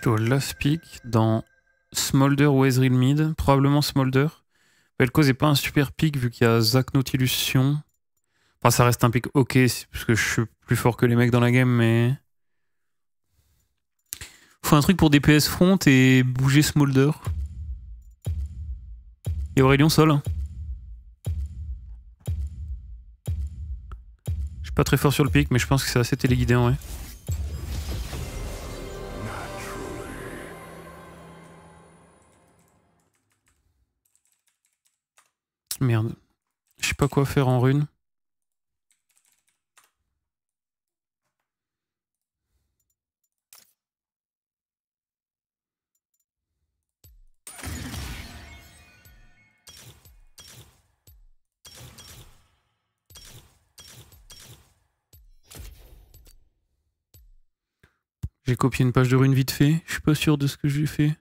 Je dois last pick dans Smolder ou Ezreal mid. Probablement Smolder. Vel'Koz est pas un super pick vu qu'il y a Zac Nautilus. Enfin, ça reste un pick ok parce que je suis plus fort que les mecs dans la game, mais. Faut un truc pour DPS front et bouger Smolder. Et Aurélien sol. Je suis pas très fort sur le pic, mais je pense que c'est assez téléguidé en vrai. Merde. Je sais pas quoi faire en rune. J'ai copié une page de rune vite fait. Je suis pas sûr de ce que j'ai fait.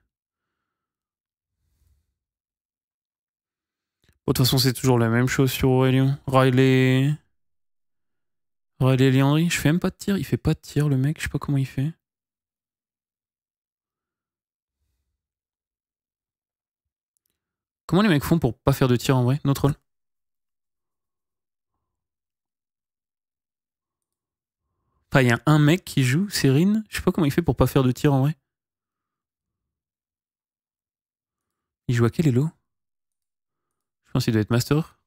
De toute façon, c'est toujours la même chose sur Aurélien. Riley. Riley Leandry. Je fais même pas de tir. Il fait pas de tir, le mec. Je sais pas comment il fait. Comment les mecs font pour pas faire de tir en vrai, notre rôle Enfin, il y a un mec qui joue, Serine. Je sais pas comment il fait pour pas faire de tir en vrai. Il joue à quel elo pense qu'il doit être master.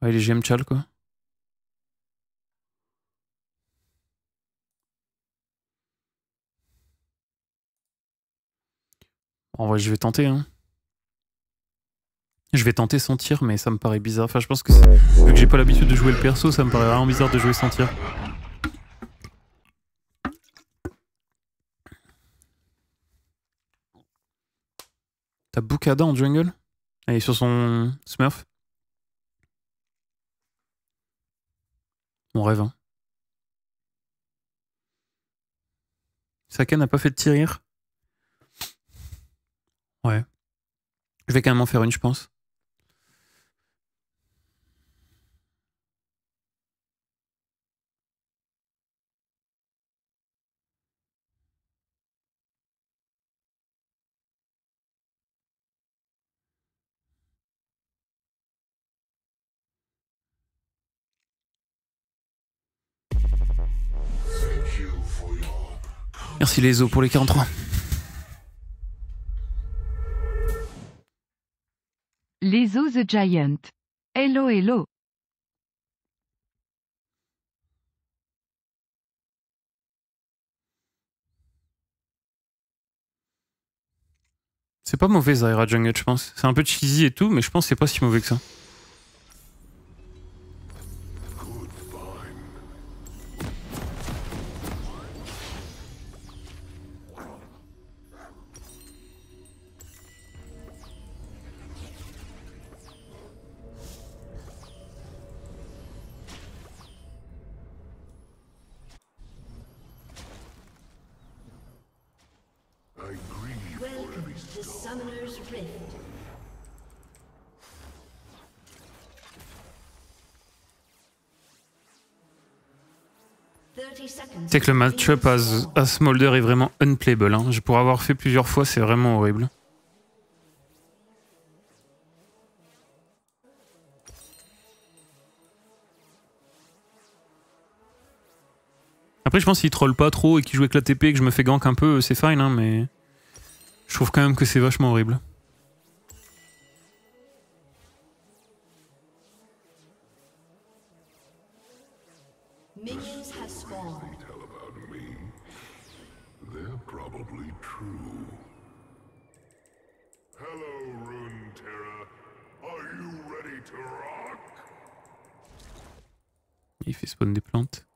Il est GM Chal, quoi. En vrai, je vais tenter. Hein. Je vais tenter sans tir, mais ça me paraît bizarre. Enfin, je pense que vu que j'ai pas l'habitude de jouer le perso, ça me paraît vraiment bizarre de jouer sans tir. T'as Bukada en jungle? Est sur son Smurf? Mon rêve. Hein. Saka n'a pas fait de tirir. Ouais. Je vais quand même en faire une, je pense. Merci les os pour les 43. Les os The Giant. Hello hello. C'est pas mauvais Zaira Jungle, je pense. C'est un peu cheesy et tout, mais je pense que c'est pas si mauvais que ça. C'est que le match-up à, Smolder est vraiment unplayable. Hein. Pour avoir fait plusieurs fois, c'est vraiment horrible. Après, je pense qu'il troll pas trop et qu'il joue avec la TP et que je me fais gank un peu, c'est fine, hein, mais je trouve quand même que c'est vachement horrible. Il fait spawn des plantes.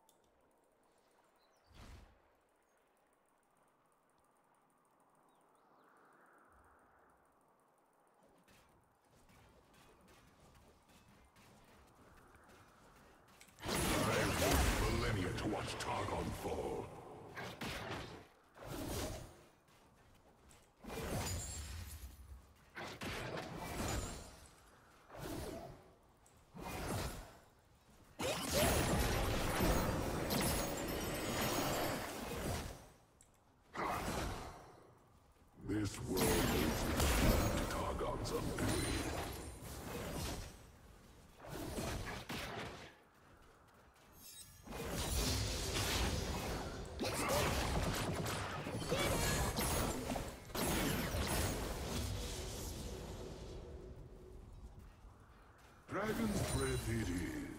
Dragon's breath it is.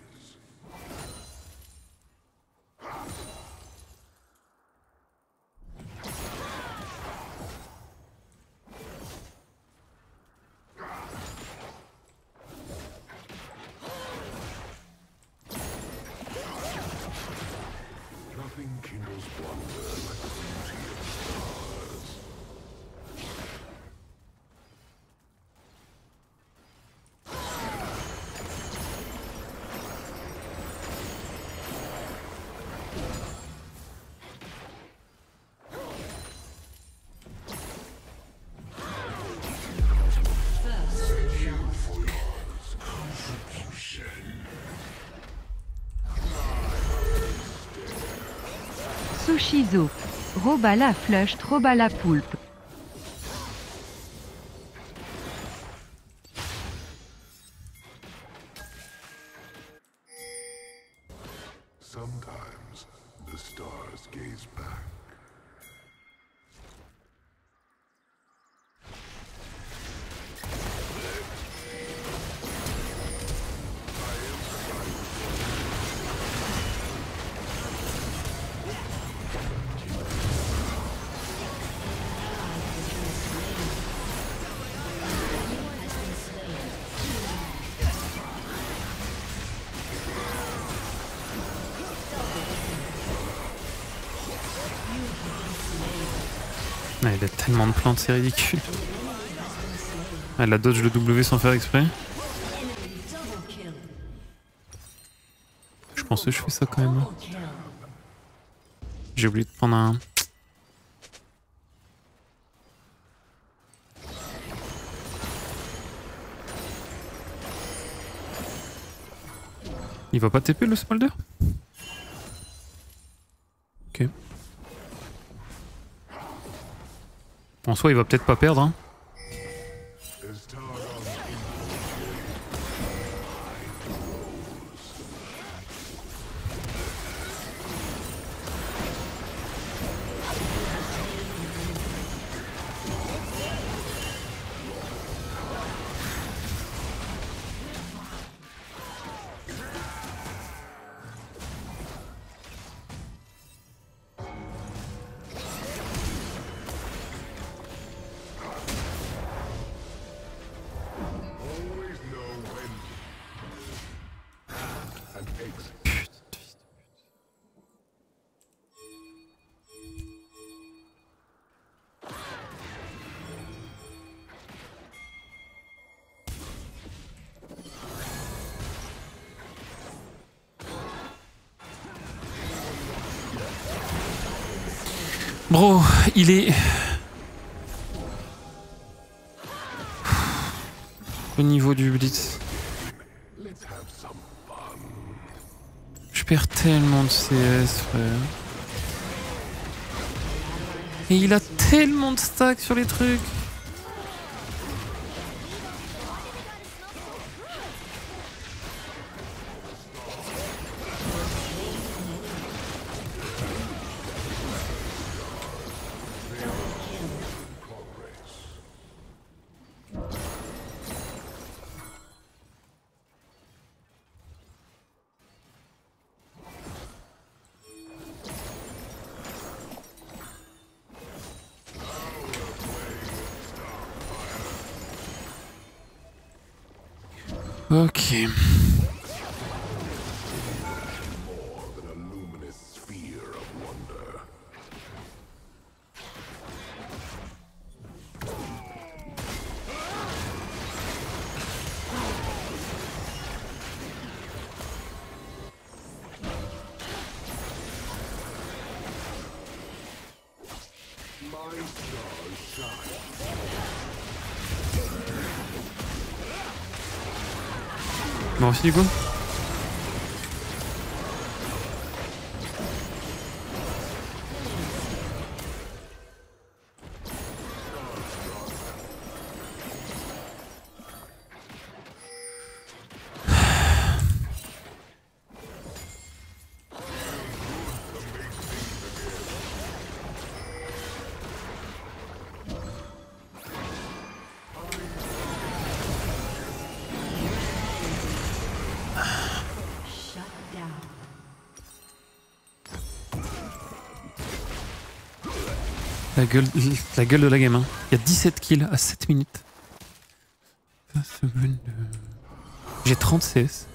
Sushizo. Robala flush Robala poulpe. Sometimes the stars gaze back. Tellement de plantes, c'est ridicule. Elle a dodge le W sans faire exprès. Je pense que je fais ça quand même. J'ai oublié de prendre un. Il va pas TP le Smolder? En soi, il va peut-être pas perdre. Hein. Il est. Au niveau du blitz. Je perds tellement de CS, frère. Et il a tellement de stacks sur les trucs. Bon, aussi du coup La gueule, la gueule de la game. hein. Il y a 17 kills à 7 minutes. J'ai 30 CS.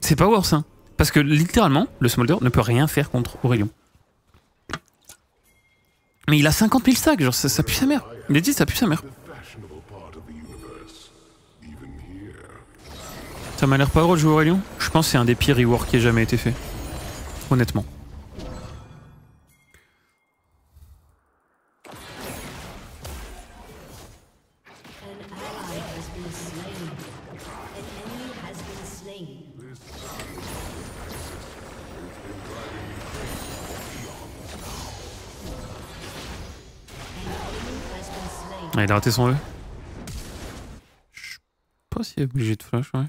C'est pas worse, hein. Parce que littéralement, le Smolder ne peut rien faire contre Aurelion. Mais il a 50 000 stacks, genre ça, pue sa mère. Il a dit ça pue sa mère. Ça m'a l'air pas drôle de jouer Aurelion. Je pense que c'est un des pires reworks qui ait jamais été fait. Honnêtement. Raté son E. Je sais pas s'il est obligé de flash, ouais.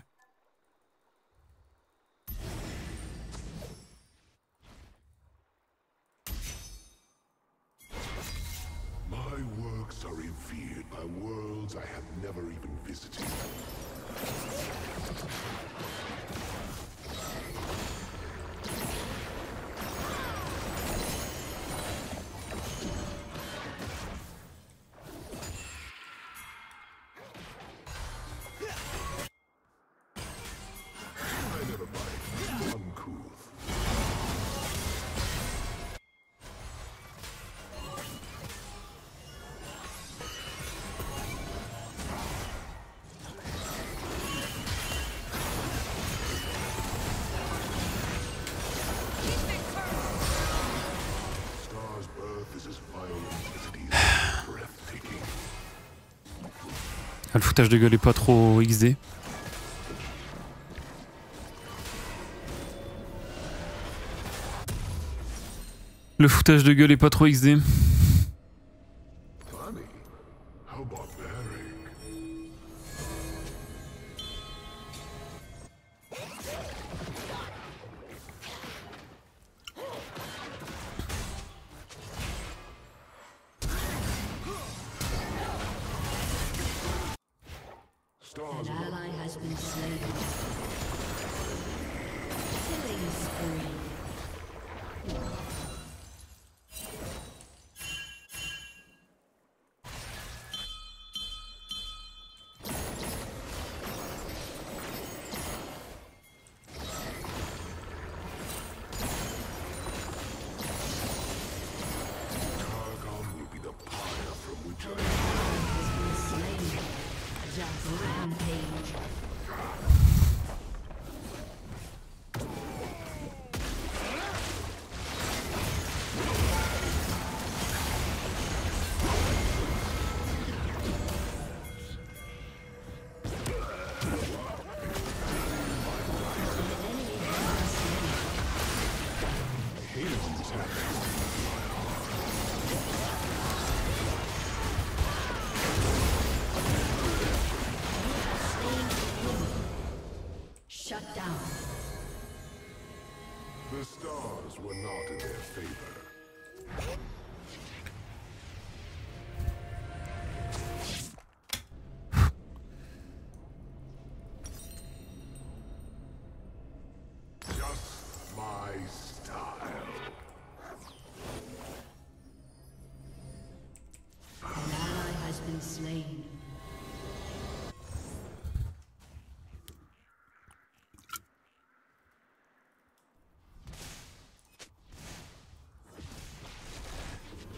Le foutage de gueule est pas trop XD. Le foutage de gueule est pas trop XD.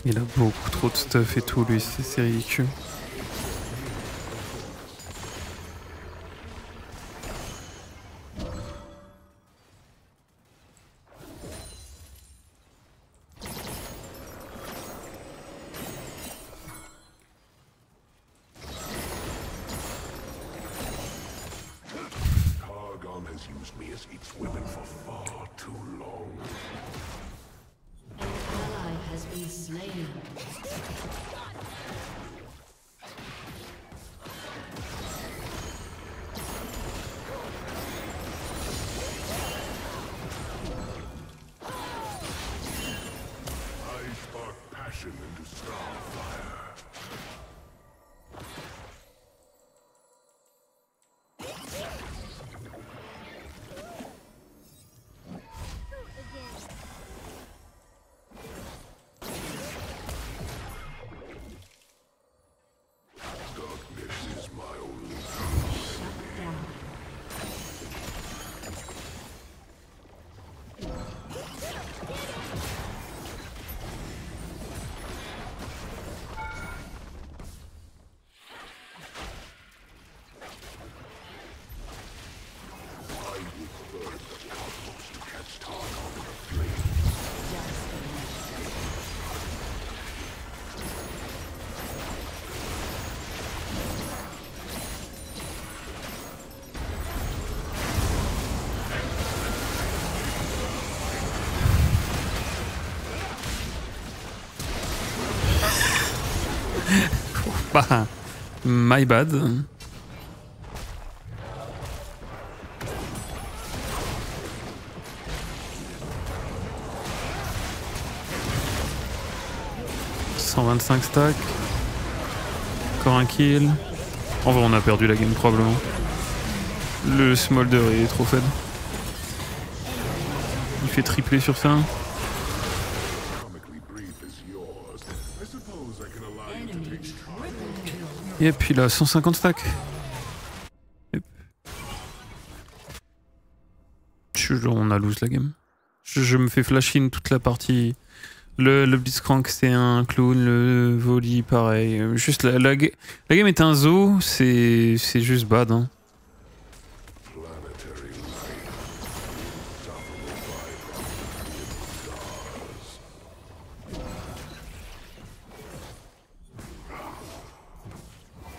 Il a beaucoup trop de stuff et tout, lui, c'est ridicule. Bah, my bad. « 125 stacks. Encore un kill. En vrai, on a perdu la game probablement. Le Smolder est trop faible. Il fait tripler sur ça. Et puis là, 150 stacks. On a lose la game. Je, me fais flash in toute la partie. Le, le Blitzcrank c'est un clown, le volley pareil. Juste la, la, ga- la game est un zoo, c'est c'est juste bad. Hein.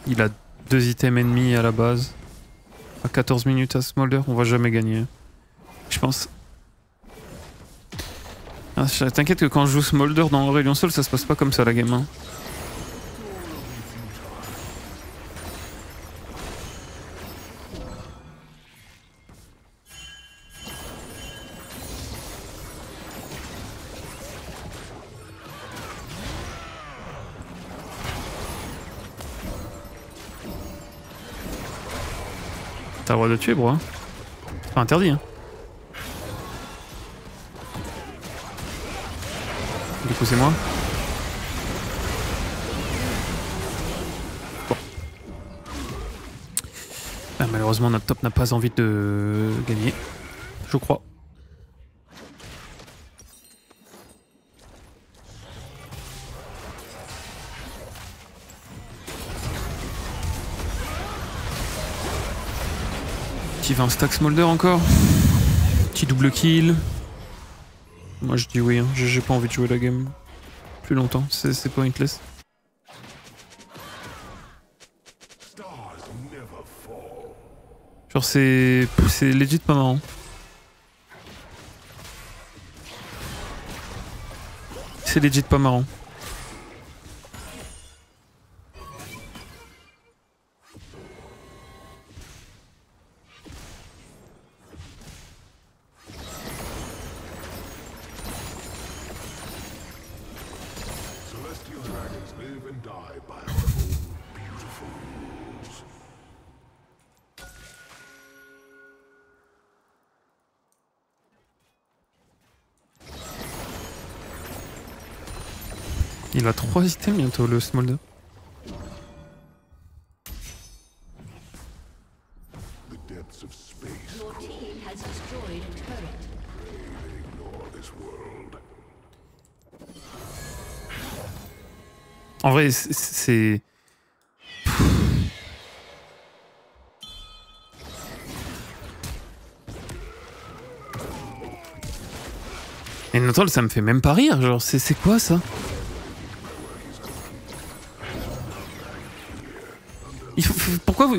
Il a deux items ennemis à la base. À 14 minutes à Smolder, on va jamais gagner. Je pense. Ah, T'inquiète que quand je joue Smolder dans Aurelion Sol, ça se passe pas comme ça la game. hein. T'as le droit de tuer, bro. hein. C'est pas interdit. Hein. Du coup, c'est moi. Bon. Ah, malheureusement, notre top n'a pas envie de gagner. Je crois. 20 stack smolder encore. Petit double kill. Moi je dis oui, hein. j'ai pas envie de jouer la game plus longtemps, c'est pointless. Genre c'est c'est legit pas marrant. C'est legit pas marrant. 3 items bientôt le smolder. En vrai, c'est-. Et Notal, ça me fait même pas rire, genre, c'est quoi ça?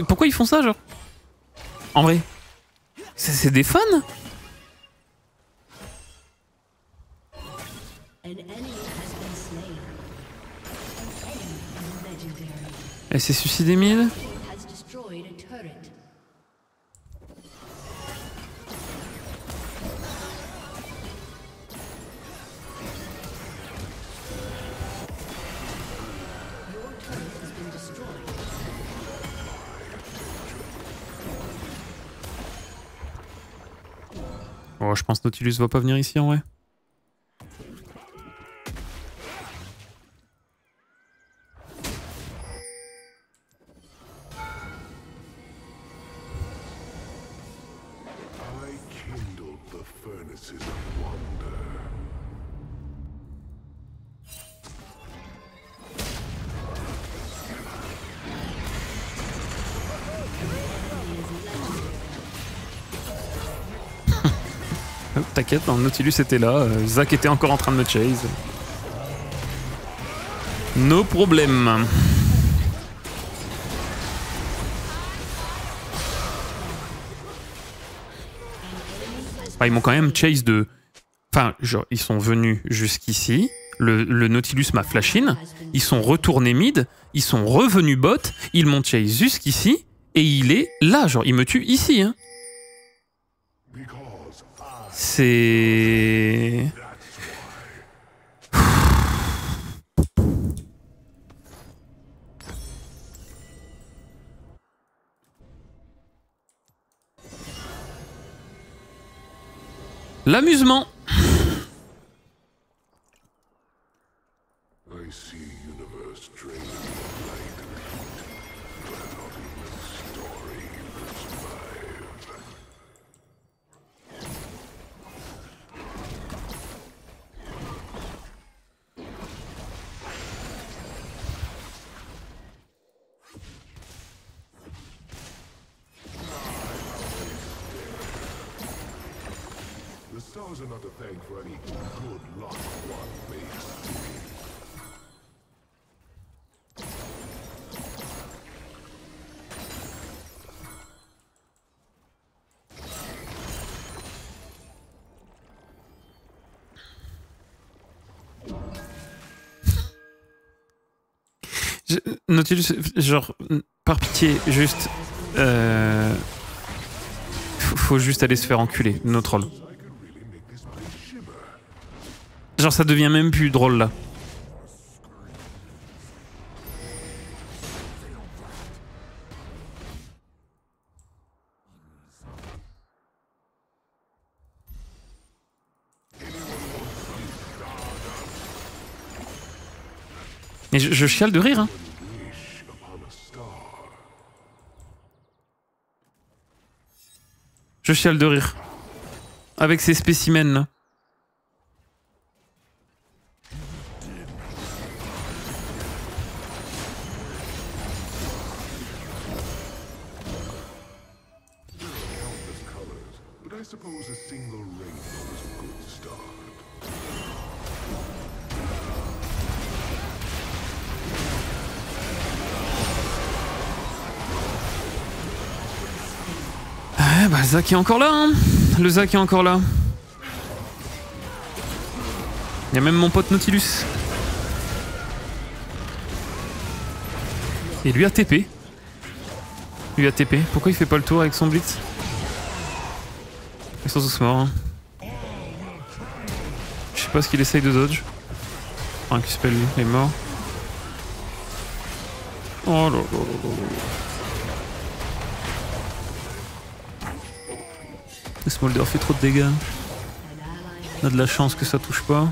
Pourquoi, ils font ça, genre En vrai C'est des fans. Elle s'est suicidée mille Nautilus va pas venir ici en vrai? T'inquiète, hein, Nautilus était là, euh, Zach était encore en train de me chase. No problème. Ah, ils m'ont quand même chase de. Enfin, genre, ils sont venus jusqu'ici, Le, le Nautilus m'a flash in, ils sont retournés mid, ils sont revenus bot, ils m'ont chase jusqu'ici, et il est là, genre, il me tue ici. Hein. C'est... L'amusement Nautilus, genre, par pitié, juste... Euh... faut- juste aller se faire enculer, nos trolls. Genre, ça devient même plus drôle, là. Mais je, je chiale de rire, hein. Je chiale de rire. Avec ces spécimens. Zach est encore là hein. Le Zach est encore là. Il y a même mon pote Nautilus. Et lui a TP. Lui a TP. Pourquoi il fait pas le tour avec son blitz Ils sont tous morts. hein. Je sais pas ce qu'il essaye de dodge. Enfin, qui s'appelle lui, il est mort. Oh là là là là là. Smolder fait trop de dégâts. On a de la chance que ça touche pas.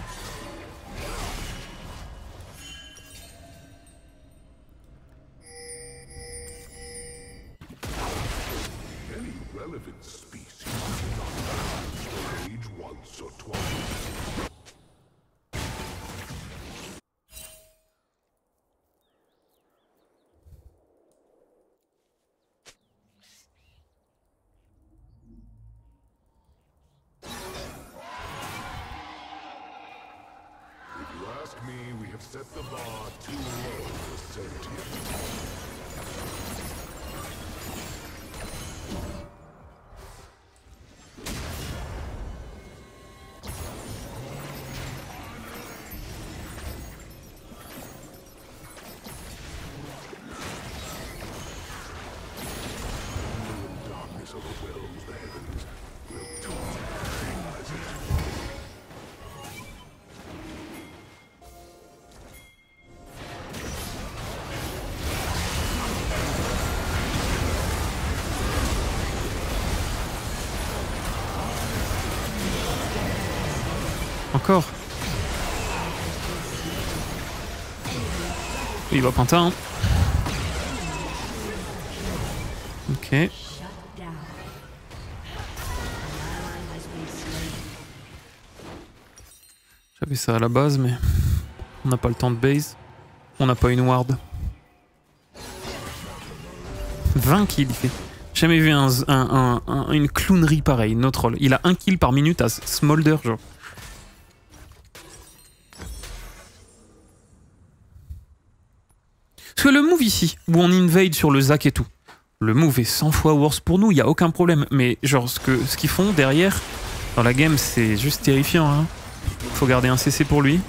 Il va Pantin. hein. Ok. J'avais ça à la base, mais on n'a pas le temps de base. On n'a pas une ward. 20 kills, il fait. Jamais vu un- une clownerie pareille, notre troll. Il a un kill par minute à Smolder, genre. Parce que le move ici, où on invade sur le Zac et tout, le move est 100 fois worse pour nous, il y a aucun problème. Mais genre, ce que ce qu'ils font derrière, dans la game, c'est juste terrifiant. Hein. Faut garder un CC pour lui.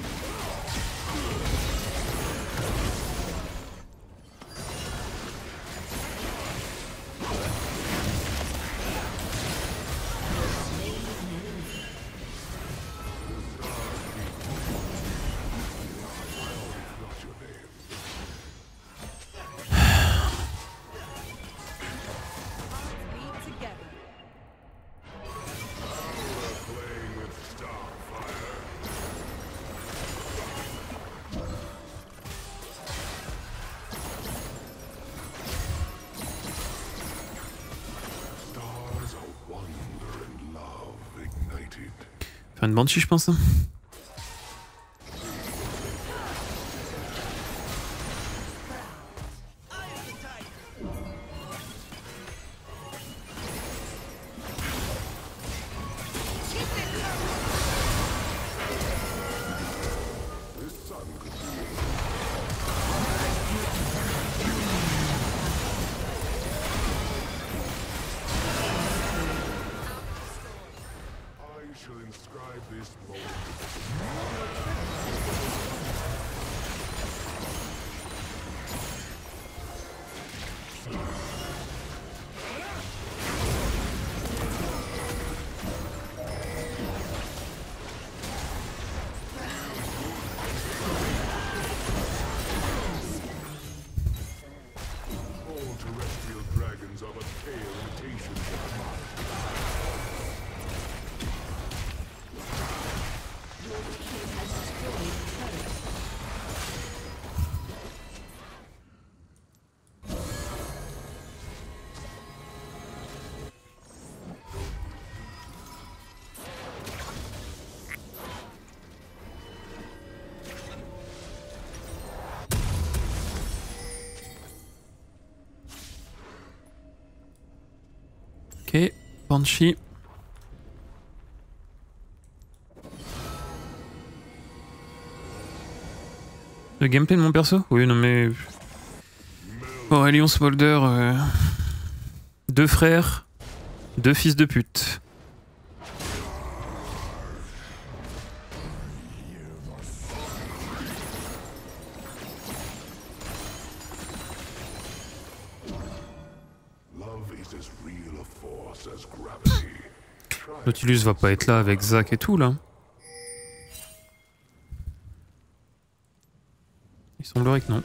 Je pense. Banshee. Le gameplay de mon perso Oui, non mais... Aurelion Smolder, euh, deux frères, deux fils de pute. Nautilus va pas être là avec Zack et tout là. Il semblerait que non.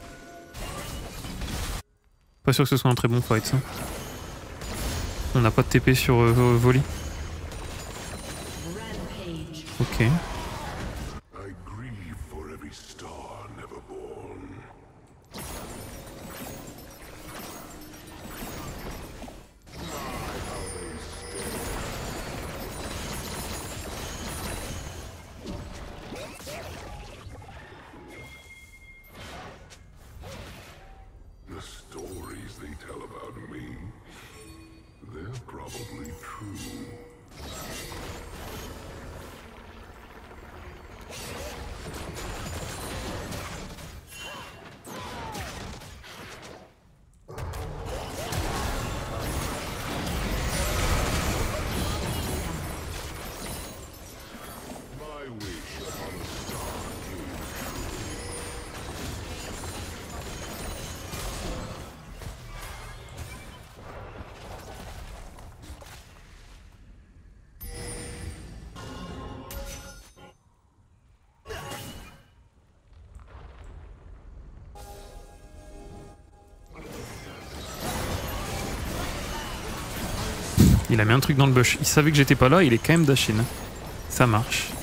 Pas sûr que ce soit un très bon fight ça. On n'a pas de TP sur euh, Vo- Volley. Ok. Il a mis un truc dans le bush. Il savait que j'étais pas là, il est quand même Dashin. Ça marche.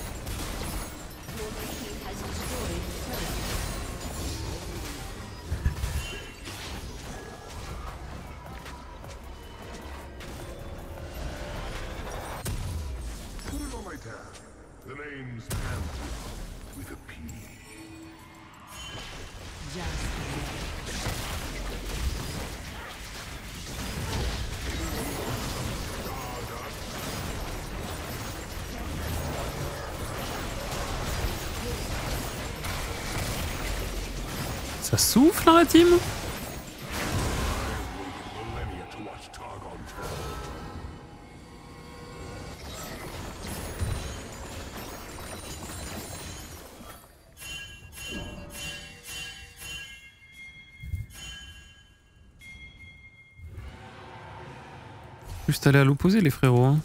Juste aller à l'opposé les frérots. hein.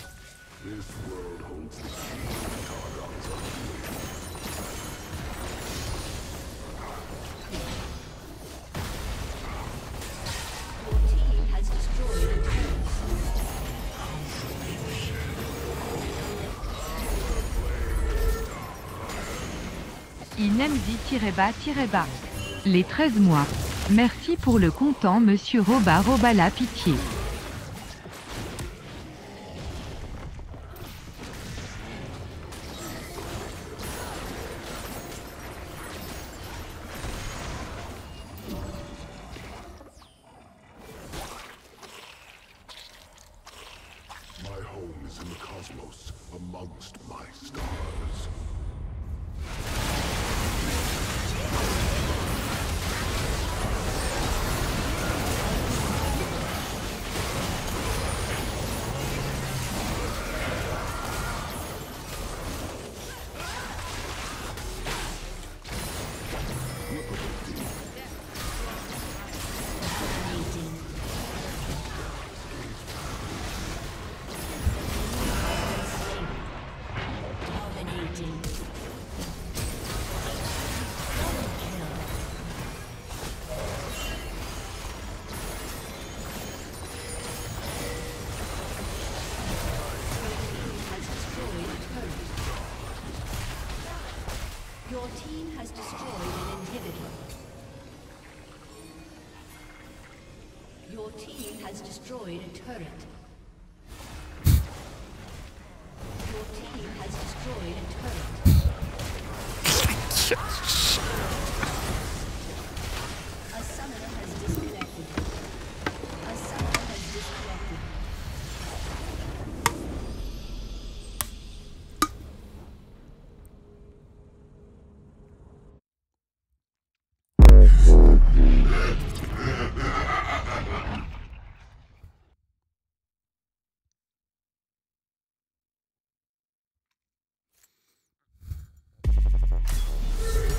Inemzi-bas-bas. Les 13 mois. Merci pour le content, monsieur Roba Roba la pitié. Destroyed a turret.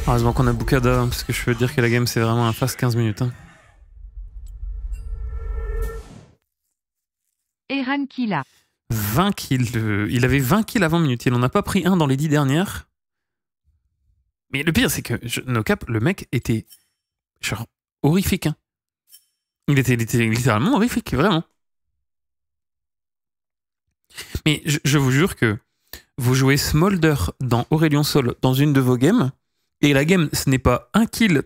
Heureusement qu'on a Bukada, hein, parce que je peux dire que la game c'est vraiment un fast 15 minutes. hein. Eran Kila. 20 kills. euh, Il avait 20 kills avant minute. Il en a pas pris un dans les 10 dernières. Mais le pire, c'est que je- no cap, le mec était genre horrifique. hein. Il, était, il était littéralement horrifique, vraiment. Mais je, je vous jure que vous jouez Smolder dans Aurelion Sol dans une de vos games, et la game, ce n'est pas un kill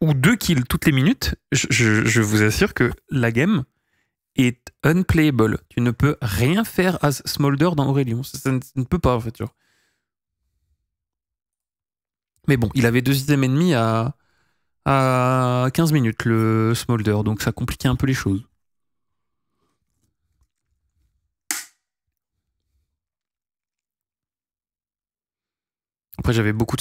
ou deux kills toutes les minutes. Je, vous assure que la game, est unplayable. Tu ne peux rien faire as Smolder dans Aurelion. Ça, ne, peut pas, en fait. Mais bon, il avait deux items ennemis à, à 15 minutes, le Smolder, donc ça compliquait un peu les choses. Après, j'avais beaucoup de